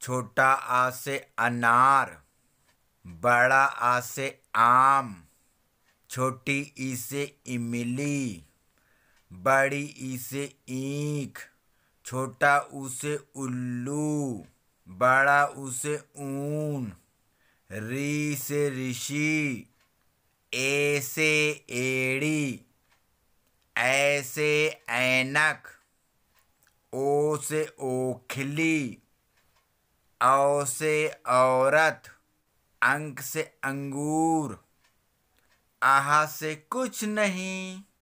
छोटा आ से अनार, बड़ा आ से आम, छोटी ई से इमली, बड़ी ई से ईख, छोटा ऊ से उल्लू, बड़ा ऊ से ऊन, री से ऋषि, ए से एड़ी ऐसे ऐनक, ओ से ओखली। औ से औरत अंक से अंगूर आहा से कुछ नहीं।